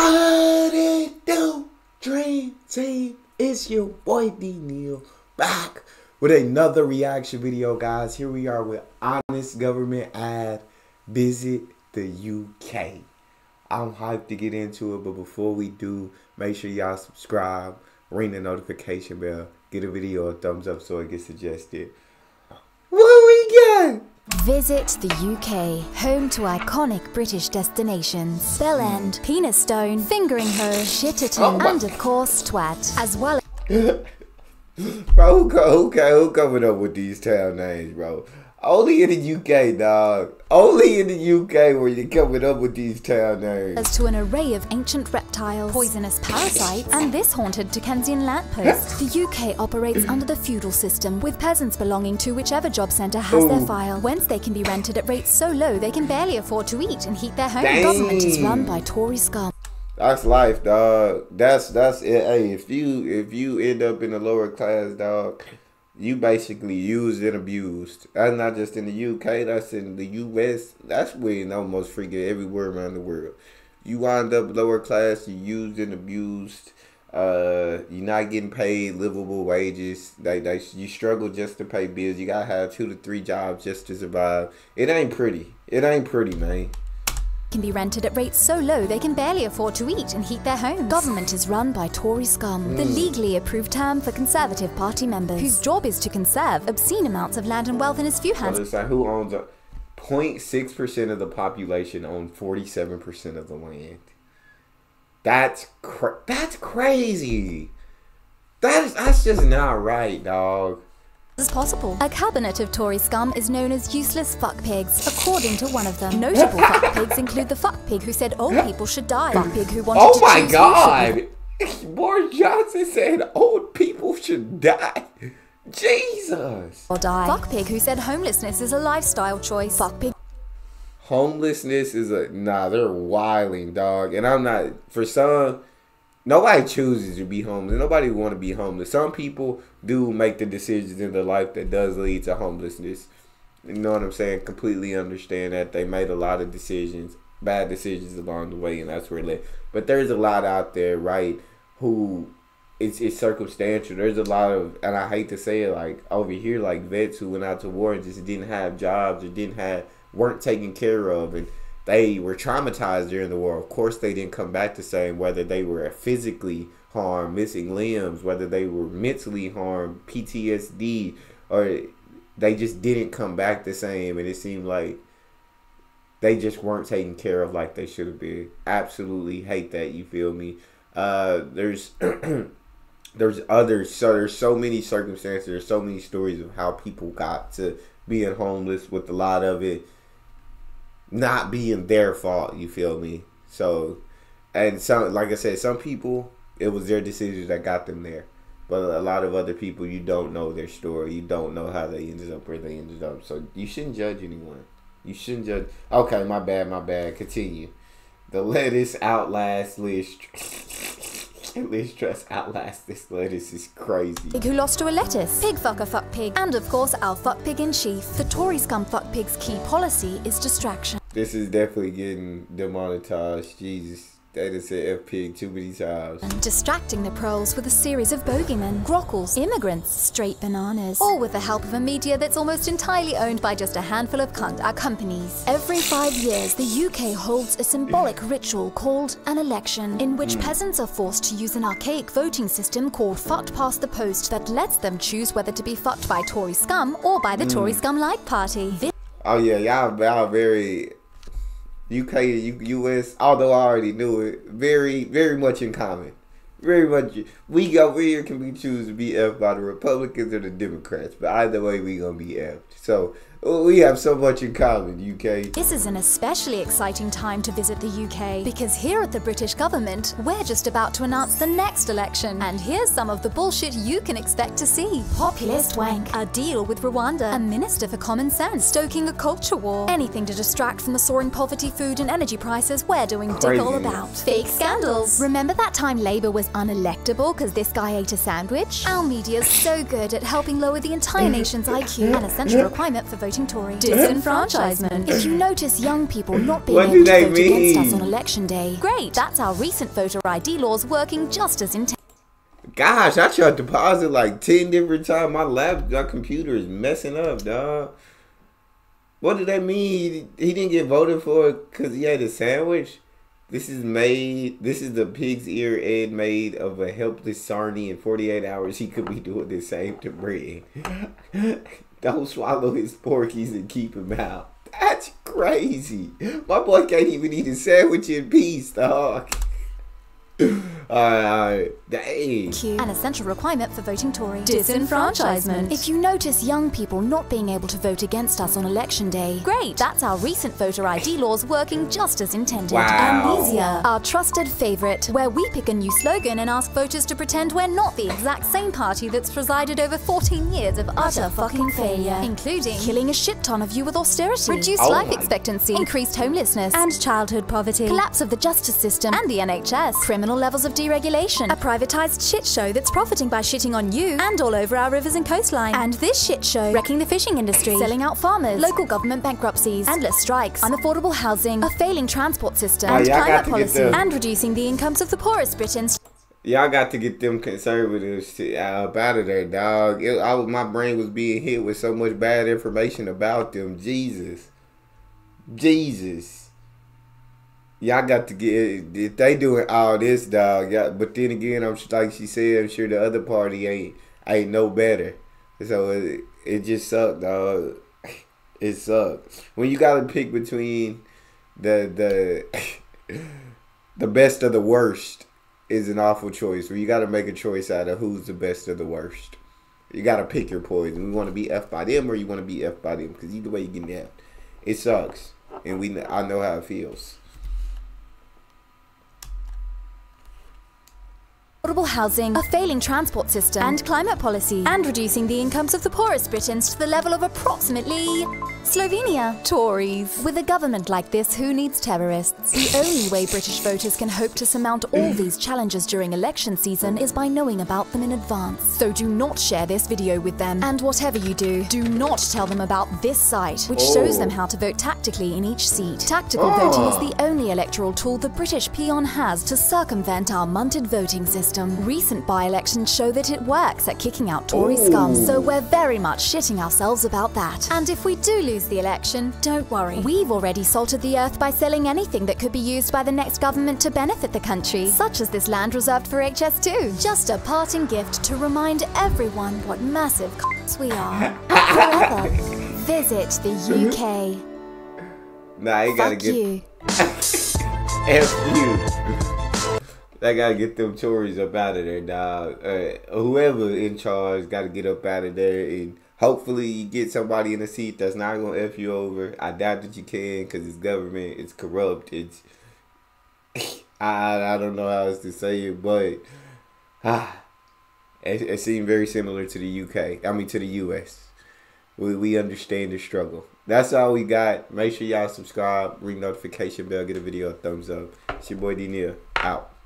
What it do, Dream Team? It's your boy D Neal back with another reaction video, guys. Here we are with Honest Government ad Visit the UK. I'm hyped to get into it, but before we do, make sure y'all subscribe, ring the notification bell, get a video a thumbs up so it gets suggested. What we got? Visit the UK, home to iconic British destinations. Bell End, Penistone, Fingringhoe, Shitterton, Oh and of course Twat, as well Bro, who, co- who, co- who coming up with these town names, bro? Only in the UK, dog. Only in the UK where you coming up with these town names. as to an array of ancient reptiles, poisonous parasites, and this haunted Dickensian lamppost. The UK operates under the feudal system, with peasants belonging to whichever job centre has their file, whence they can be rented at rates so low they can barely afford to eat and heat their home. Dang. Government is run by Tory scum. That's life, dog. That's that's it. Hey, if you if you end up in the lower class, dog, you basically used and abused. That's not just in the UK. That's in the US. That's where almost freaking everywhere around the world. You wind up lower class. You used and abused. Uh, you're not getting paid livable wages. They, they you struggle just to pay bills. You gotta have two to three jobs just to survive. It ain't pretty. It ain't pretty, man. Can be rented at rates so low they can barely afford to eat and heat their homes. Government is run by Tory scum, the mm. legally approved term for Conservative Party members, whose job is to conserve obscene amounts of land and wealth in as few hands like who owns a 0.6 percent of the population own 47 percent of the land. That's cra- that's crazy. That's that's just not right, dog. As possible. A cabinet of Tory scum is known as useless fuck pigs, according to one of them. Notable fuck pigs include the fuck pig who said old people should die, fuck pig who wanted Oh to my choose who should God! Boris Johnson said old people should die. Jesus. or die. Fuck pig who said homelessness is a lifestyle choice. Fuck pig Homelessness is a nah. They're wilding, dog. And I'm not for some. Nobody chooses to be homeless. Nobody want to be homeless. Some people do make the decisions in their life that does lead to homelessness. You know what I'm saying? Completely understand that they made a lot of decisions, bad decisions along the way, and that's where it led. But there's a lot out there, right? Who it's it's circumstantial. There's a lot of, and I hate to say it, like over here, like vets who went out to war and just didn't have jobs or didn't have weren't taken care of, and they were traumatized during the war. Of course, they didn't come back the same. Whether they were physically harmed, missing limbs, whether they were mentally harmed, PTSD, or they just didn't come back the same. And it seemed like they just weren't taken care of like they should have been. Absolutely hate that. You feel me? Uh, there's there's others. So there's so many circumstances. There's so many stories of how people got to being homeless. With a lot of it not being their fault. You feel me? So, and some like I said, some people it was their decisions that got them there. But a lot of other people, you don't know their story. You don't know how they ended up where they ended up. So you shouldn't judge anyone. You shouldn't judge. Okay, my bad, my bad. Continue. The lettuce outlasts Liz. Liz outlasts this lettuce is crazy. pig who lost to a lettuce. Pig fucker fuck pig. And of course our fuck pig in chief. The Tory scum fuck pig's key policy is distraction. This is definitely getting demonetized. Jesus. That is said F pig too many times. and distracting the proles with a series of bogeymen, grockles, immigrants, straight bananas, all with the help of a media that's almost entirely owned by just a handful of cunt uh, companies. Every five years, the UK holds a symbolic ritual called an election, in which peasants are forced to use an archaic voting system called fucked past the post that lets them choose whether to be fucked by Tory scum or by the Tory scum like party. This Oh yeah, y'all y'all very UK and US. Although I already knew it, very very much in common. Very much. We over here can we choose to be F by the Republicans or the Democrats, but either way we gonna be F. So we have so much in common, UK. This is an especially exciting time to visit the UK because here at the British government, we're just about to announce the next election. And here's some of the bullshit you can expect to see populist wank, a deal with Rwanda, a minister for common sense, stoking a culture war, anything to distract from the soaring poverty, food, and energy prices we're doing dick all about. Fake scandals. Remember that time Labour was unelectable because this guy ate a sandwich? Our media's so good at helping lower the entire nation's IQ, an essential requirement for voting voting Tory. Disenfranchisement. if you notice young people not being able to they vote against us on election day, great. That's our recent voter ID laws working just as intended. Gosh, I tried to pause it like ten different times. My lap, my computer is messing up, dog. What did that mean? He, he didn't get voted for because he had a sandwich. This is made. This is the pig's ear egg made of a helpless sarnie. In forty eight hours, he could be doing the same to bread. Don't swallow his porkies and keep him out. That's crazy. My boy can't even eat a sandwich in peace, dog. Uh, alright, alright. Dang. Q, an essential requirement for voting Tory. Disenfranchisement. If you notice young people not being able to vote against us on election day, great. That's our recent voter ID laws working just as intended. Wow. Amnesia, our trusted favorite, where we pick a new slogan and ask voters to pretend we're not the exact same party that's presided over 14 years of utter fucking failure, including killing a shit ton of you with austerity, reduced Oh life my- expectancy, oh. increased homelessness, and childhood poverty, collapse of the justice system and the NHS, criminal levels of deregulation, a privatized shit show that's profiting by shitting on you and all over our rivers and coastline, and this shit show wrecking the fishing industry, selling out farmers, local government bankruptcies, endless strikes, unaffordable housing, a failing transport system, Oh, and climate policy, and reducing the incomes of the poorest Britons. Y'all got to get them conservatives to, uh, up out of there, dog. It, I my brain was being hit with so much bad information about them. Jesus, Jesus. Y'all got to get if they doing all this, dog. But then again, I'm like she said, I'm sure the other party ain't ain't no better. So it, it just sucked, dog. It sucked when you got to pick between the the the best of the worst is an awful choice. Where you got to make a choice out of who's the best of the worst. You got to pick your poison. We want to be f by them, or you want to be f by them. Because either way, you get that. It sucks, and we I know how it feels. Affordable housing, a failing transport system, and climate policy, and reducing the incomes of the poorest Britons to the level of approximately Slovenia. Tories. With a government like this, who needs terrorists? The only way British voters can hope to surmount all these challenges during election season is by knowing about them in advance. So do not share this video with them. And whatever you do, do not tell them about this site, which shows them Oh. how to vote tactically in each seat. Tactical Oh. voting is the only electoral tool the British peon has to circumvent our munted voting system. Recent by-elections show that it works at kicking out Tory scum, so oh. we're very much shitting ourselves about that. And if we do lose the election, don't worry. We've already salted the earth by selling anything that could be used by the next government to benefit the country, such as this land reserved for HS2. Just a parting gift to remind everyone what massive c***s we are. Forever. Visit the UK. Nah, you gotta Fuck get you. F you. They gotta get them Tories up out of there, dog. Uh, whoever in charge got to get up out of there, and hopefully you get somebody in a seat that's not gonna f you over. I doubt that you can, cause it's government, it's corrupt, it's. I I don't know how else to say it, but ah, it, it seemed very similar to the UK. I mean to the US. We we understand the struggle. That's all we got. Make sure y'all subscribe, ring notification bell, get a video a thumbs up. It's your boy D. Out.